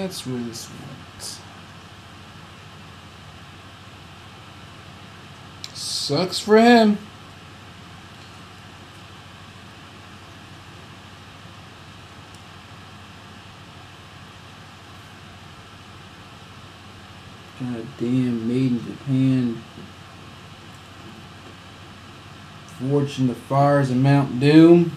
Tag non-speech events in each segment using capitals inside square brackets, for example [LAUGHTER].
That's really Woods. Sucks for him. God damn, made in Japan. In the fires of Mount Doom.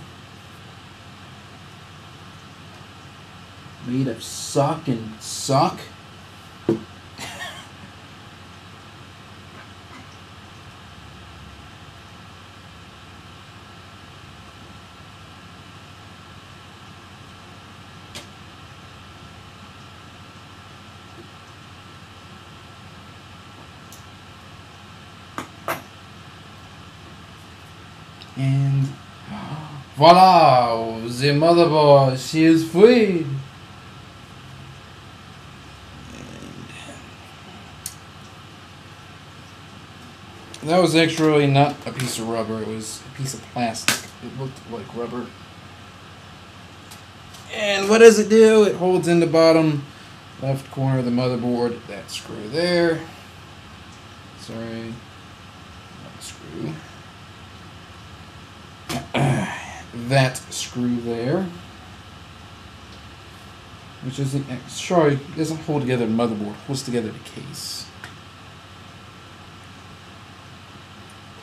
Made of suck and suck. And [GASPS] voila, the motherboard, she is free. That was actually not a piece of rubber, it was a piece of plastic. It looked like rubber. And what does it do? It holds in the bottom left corner of the motherboard that screw there. Sorry. That screw. [CLEARS THROAT] that screw there. Which isn't, sorry, it doesn't hold together the motherboard, holds together the case.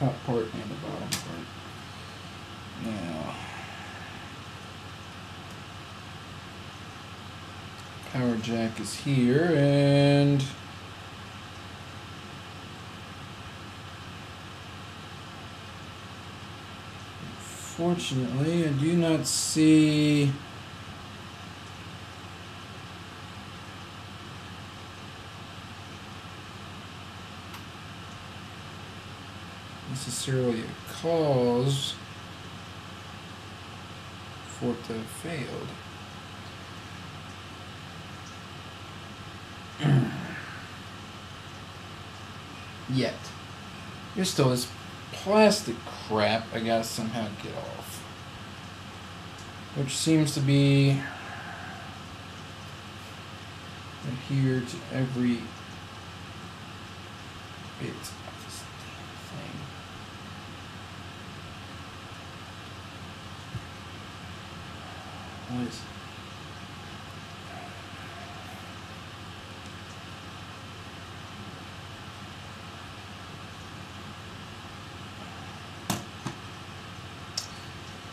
Top part and the bottom part. Now, power jack is here and Fortunately, I do not see. Necessarily a cause for it to have failed. [CLEARS THROAT] Yet. There's still this plastic crap I gotta somehow get off. Which seems to be adhere to every bit of this damn thing. Is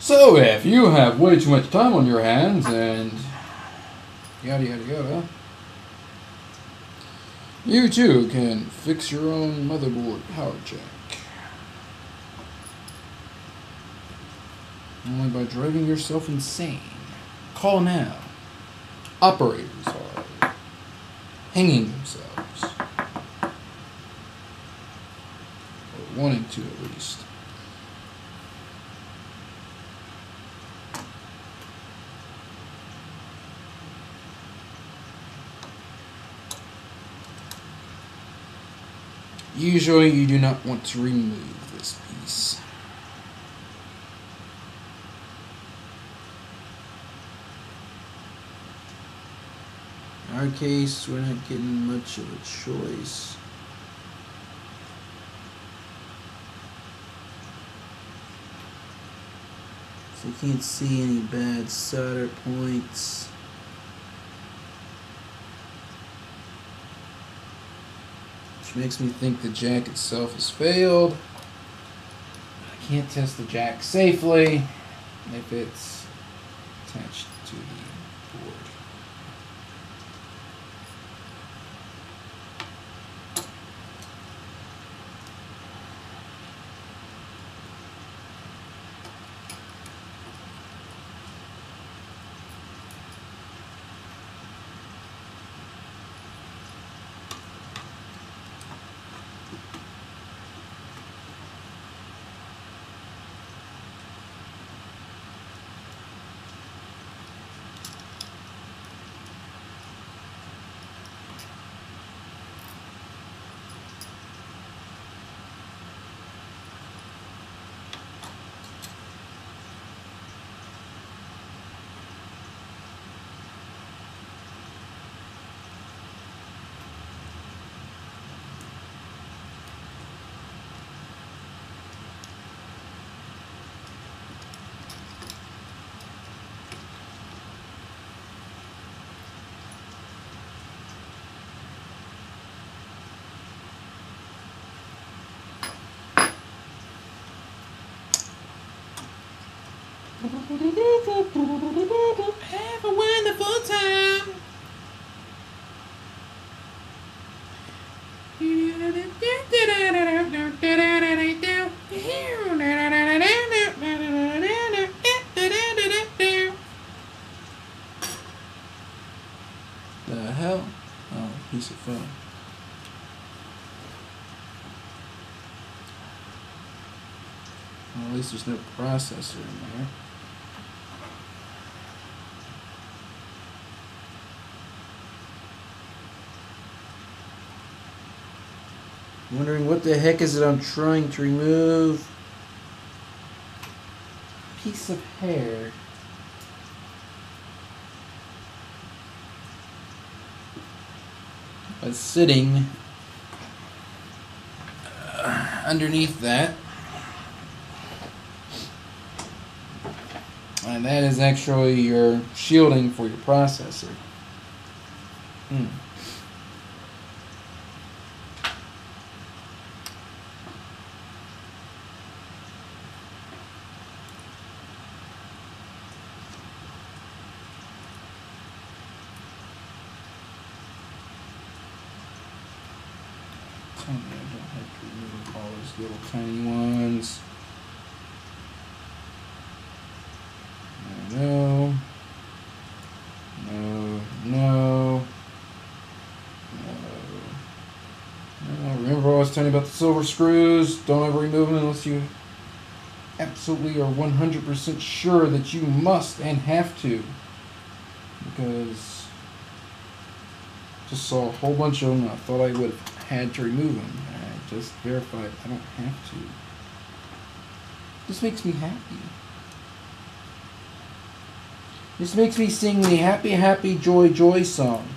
So, if you have way too much time on your hands and yada yada yada, you too can fix your own motherboard power jack. Only by driving yourself insane. Call now. Operators are hanging themselves. Or wanting to at least. Usually you do not want to remove this piece. Our case, we're not getting much of a choice. So you can't see any bad solder points. Which makes me think the jack itself has failed. I can't test the jack safely if it's attached to the board. Have a wonderful time. The hell? Oh, piece of phone. Well, at least there's no processor in there. Wondering what the heck is it I'm trying to remove? Piece of hair. Was sitting uh, underneath that. And that is actually your shielding for your processor. Hmm. Tell me I don't have to remove all those little tiny ones. No. No. No. No. No. Remember I was telling you about the silver screws? Don't ever remove them unless you absolutely are 100% sure that you must and have to. Because just saw a whole bunch of them. I thought I would have had to remove them. Just verified I don't have to. This makes me happy. This makes me sing the happy, happy, joy, joy song.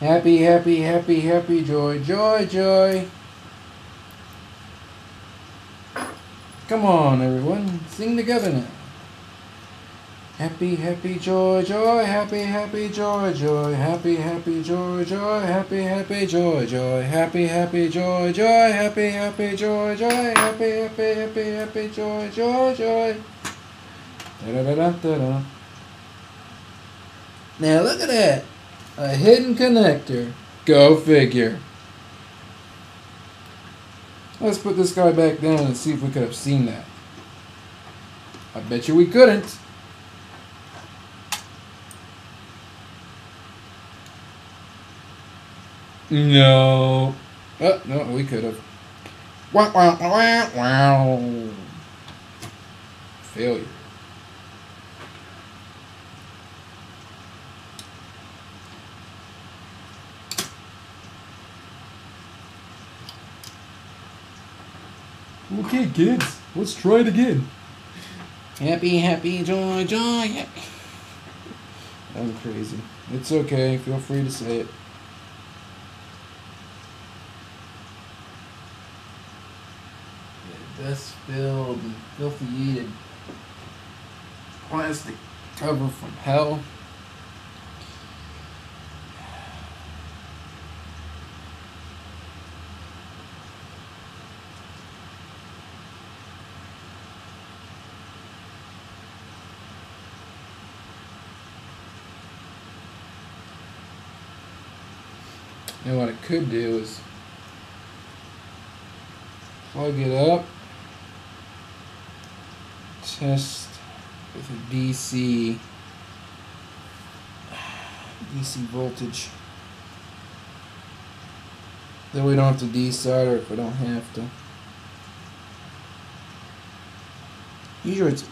Happy, happy, happy, happy, joy, joy, joy. Come on, everyone, sing together now. Happy, happy, joy, joy, happy, happy, joy, joy, happy, happy, joy, joy, happy, happy, joy, joy, happy, happy, joy, joy, happy, happy, joy, joy, happy, happy, happy, happy, joy, joy, joy. Da-da-da-da-da-da. Now look at that. A hidden connector. Go figure. Let's put this guy back down and see if we could have seen that. I bet you we couldn't. No. Oh, no, we could have. Wow, wow, wow, wow. Failure. Okay, kids, let's try it again. Happy, happy, joy, joy. Happy. That was crazy. It's okay. Feel free to say it. The dust filled and filthy eated plastic cover from hell. And what it could do is plug it up, test with a DC DC voltage. Then we don't have to desolder if we don't have to. Usually it's